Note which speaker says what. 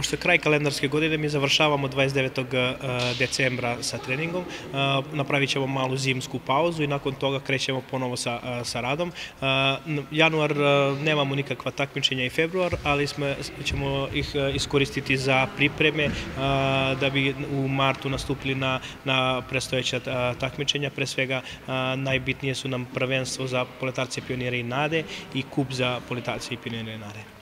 Speaker 1: pošto je kraj kalendarske godine, mi završavamo 29. Eh, decembra sa treningom, eh, napravit ćemo malu zimsku pauzu i nakon toga krećemo ponovo sa, eh, sa radom. Januar nemamo nikakva takmičenja i februar, ali smo, ćemo ih iskoristiti za pripreme da bi u martu nastupili na, na prestojeća takmičenja. Pre svega najbitnije su nam prvenstvo za poletarce pionire i nade i kup za poletarce i pionire i nade.